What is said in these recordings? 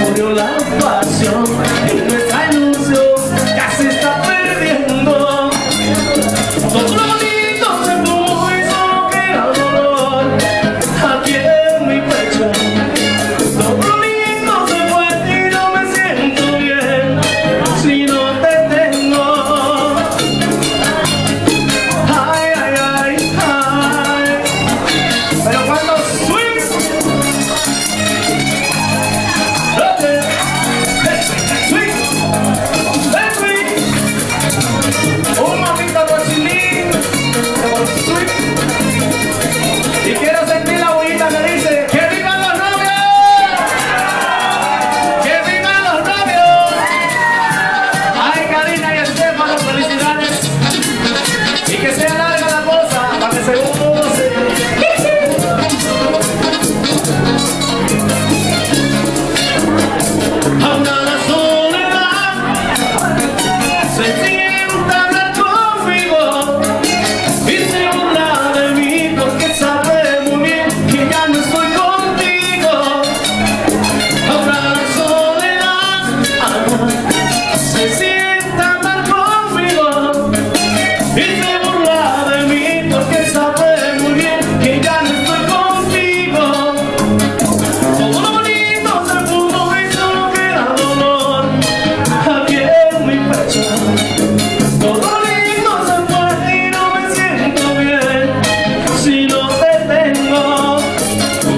murió la pasión.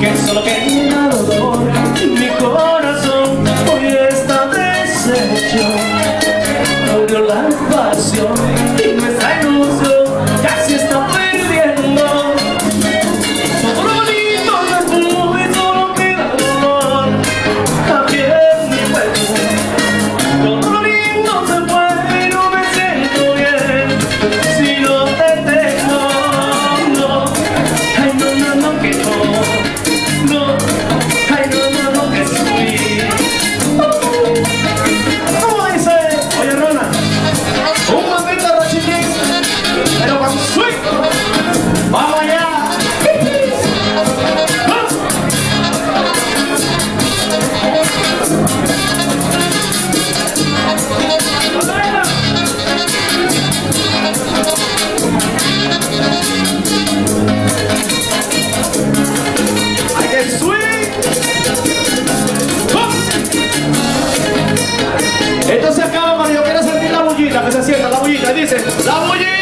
Esto se acaba cuando quiero sentir la bullita, que se sienta la bullita. Y dice, la bullita.